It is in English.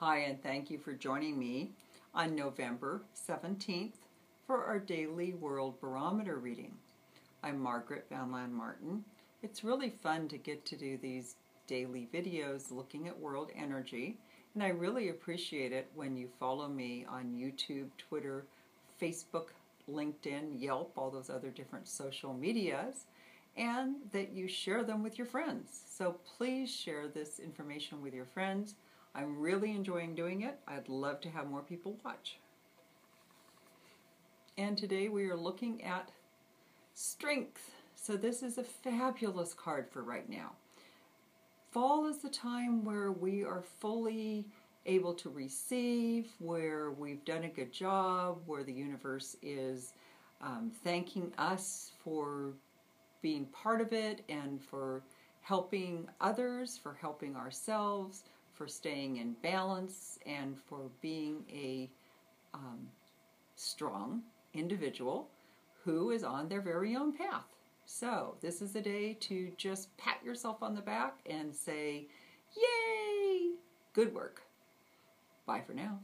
Hi, and thank you for joining me on November 17th for our daily World Barometer reading. I'm Margaret VanLaanMartin. It's really fun to get to do these daily videos looking at world energy, and I really appreciate it when you follow me on YouTube, Twitter, Facebook, LinkedIn, Yelp, all those other different social medias, and that you share them with your friends. So please share this information with your friends. I'm really enjoying doing it. I'd love to have more people watch. And today we are looking at strength. So this is a fabulous card for right now. Fall is the time where we are fully able to receive, where we've done a good job, where the universe is um, thanking us for being part of it and for helping others, for helping ourselves, for staying in balance, and for being a um, strong individual who is on their very own path. So, this is a day to just pat yourself on the back and say, Yay! Good work. Bye for now.